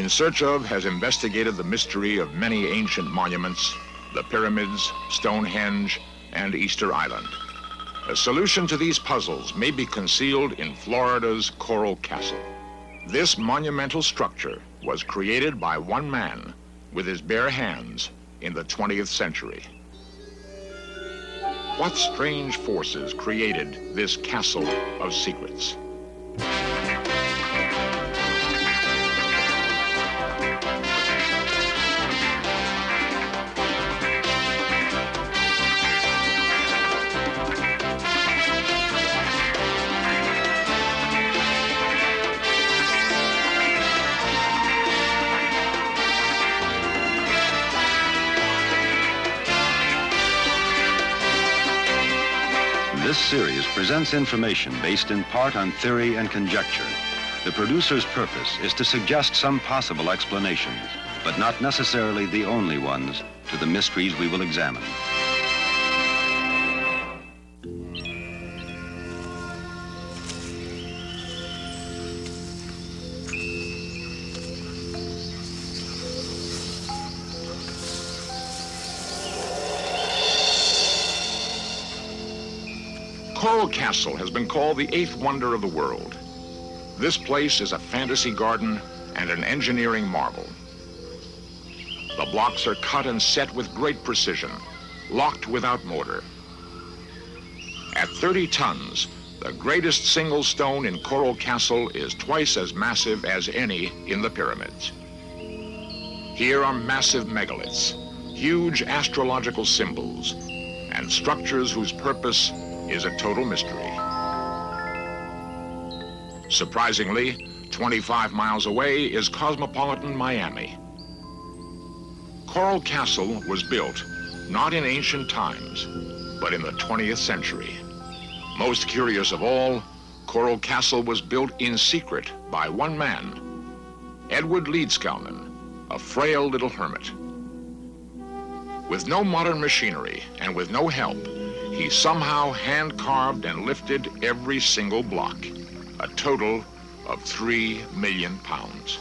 In Search of has investigated the mystery of many ancient monuments, the pyramids, Stonehenge, and Easter Island. A solution to these puzzles may be concealed in Florida's Coral Castle. This monumental structure was created by one man with his bare hands in the 20th century. What strange forces created this castle of secrets? Series presents information based in part on theory and conjecture. The producer's purpose is to suggest some possible explanations, but not necessarily the only ones, to the mysteries we will examine. Coral Castle has been called the eighth wonder of the world. This place is a fantasy garden and an engineering marvel. The blocks are cut and set with great precision, locked without mortar. At 30 tons, the greatest single stone in Coral Castle is twice as massive as any in the pyramids. Here are massive megaliths, huge astrological symbols, and structures whose purpose is a total mystery. Surprisingly, 25 miles away is cosmopolitan Miami. Coral Castle was built not in ancient times, but in the 20th century. Most curious of all, Coral Castle was built in secret by one man, Edward Leedskalnin, a frail little hermit. With no modern machinery and with no help, he somehow hand carved and lifted every single block, a total of three million pounds.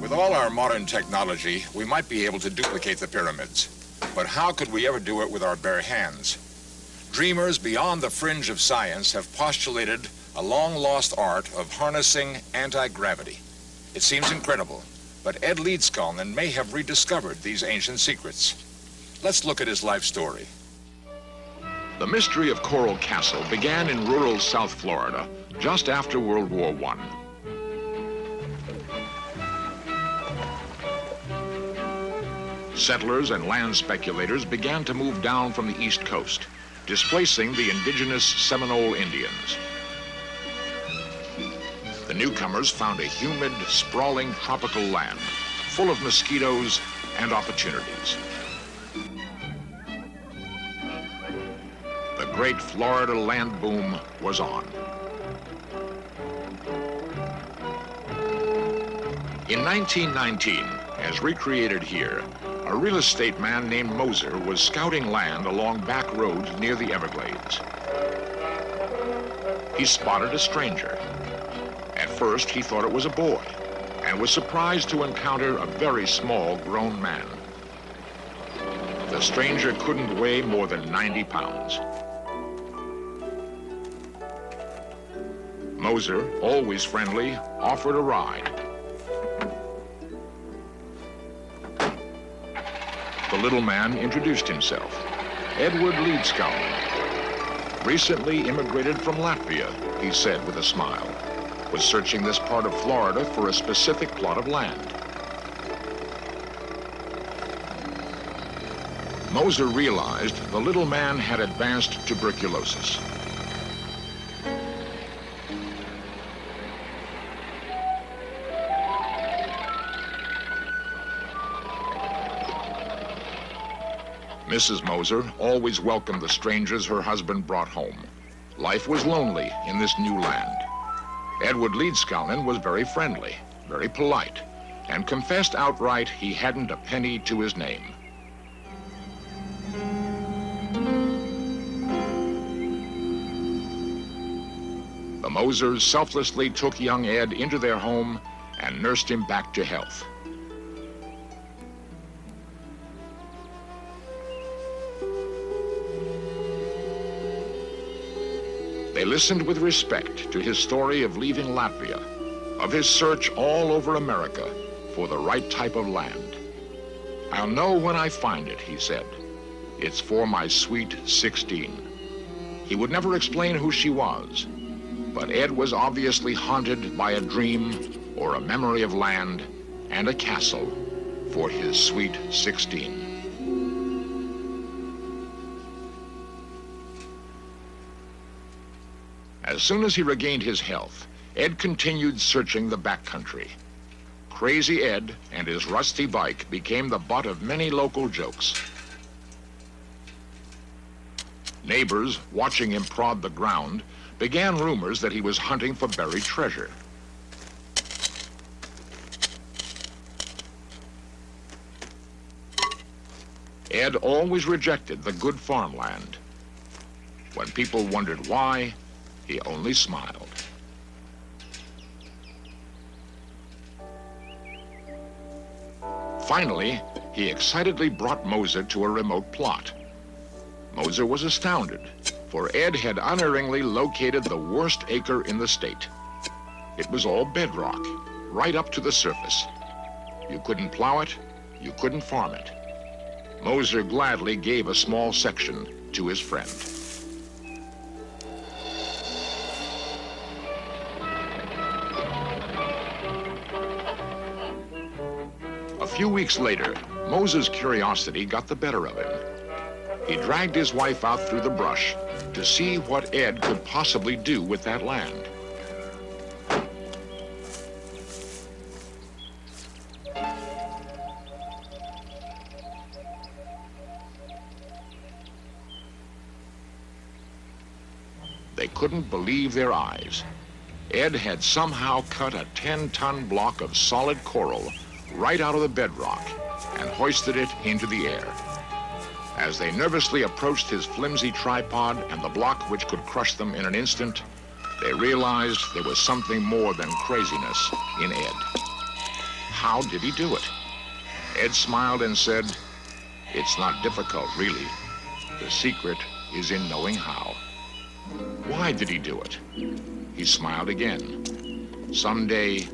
With all our modern technology, we might be able to duplicate the pyramids. But how could we ever do it with our bare hands? Dreamers beyond the fringe of science have postulated a long-lost art of harnessing anti-gravity. It seems incredible, but Ed Leedskalnin may have rediscovered these ancient secrets. Let's look at his life story. The mystery of Coral Castle began in rural South Florida just after World War I. Settlers and land speculators began to move down from the East Coast, displacing the indigenous Seminole Indians. The newcomers found a humid, sprawling tropical land full of mosquitoes and opportunities. The great Florida land boom was on. In 1919, as recreated here, a real estate man named Moser was scouting land along back roads near the Everglades. He spotted a stranger. First, he thought it was a boy and was surprised to encounter a very small grown man. The stranger couldn't weigh more than 90 pounds. Moser, always friendly, offered a ride. The little man introduced himself. Edward Leedskalnin. Recently immigrated from Latvia, he said with a smile. Was searching this part of Florida for a specific plot of land. Moser realized the little man had advanced tuberculosis. Mrs. Moser always welcomed the strangers her husband brought home. Life was lonely in this new land. Edward Leedskalnin was very friendly, very polite, and confessed outright he hadn't a penny to his name. The Mosers selflessly took young Ed into their home and nursed him back to health. They listened with respect to his story of leaving Latvia, of his search all over America for the right type of land. I'll know when I find it, he said. It's for my sweet 16. He would never explain who she was, but Ed was obviously haunted by a dream or a memory of land and a castle for his sweet 16. As soon as he regained his health, Ed continued searching the backcountry. Crazy Ed and his rusty bike became the butt of many local jokes. Neighbors, watching him prod the ground, began rumors that he was hunting for buried treasure. Ed always rejected the good farmland. When people wondered why, he only smiled. Finally, he excitedly brought Moser to a remote plot. Moser was astounded, for Ed had unerringly located the worst acre in the state. It was all bedrock, right up to the surface. You couldn't plow it, you couldn't farm it. Moser gladly gave a small section to his friend. Few weeks later, Moser's curiosity got the better of him. He dragged his wife out through the brush to see what Ed could possibly do with that land. They couldn't believe their eyes. Ed had somehow cut a 10-ton block of solid coral right out of the bedrock and hoisted it into the air. As they nervously approached his flimsy tripod and the block which could crush them in an instant, they realized there was something more than craziness in Ed. How did he do it? Ed smiled and said, it's not difficult, really. The secret is in knowing how. Why did he do it? He smiled again. Someday,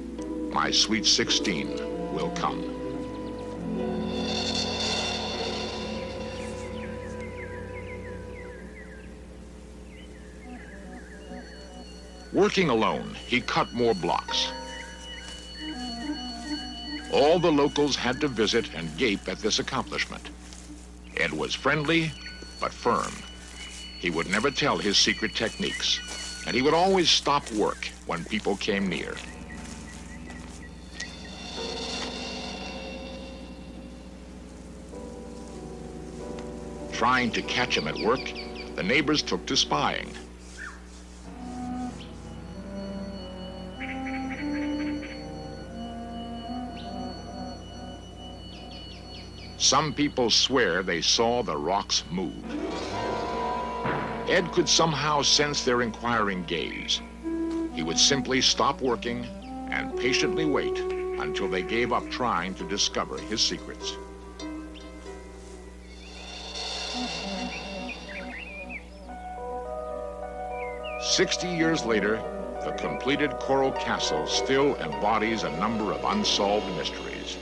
my sweet 16 will come. Working alone, he cut more blocks. All the locals had to visit and gape at this accomplishment. Ed was friendly, but firm. He would never tell his secret techniques, and he would always stop work when people came near. Trying to catch him at work, the neighbors took to spying. Some people swear they saw the rocks move. Ed could somehow sense their inquiring gaze. He would simply stop working and patiently wait until they gave up trying to discover his secrets. Sixty years later, the completed Coral Castle still embodies a number of unsolved mysteries.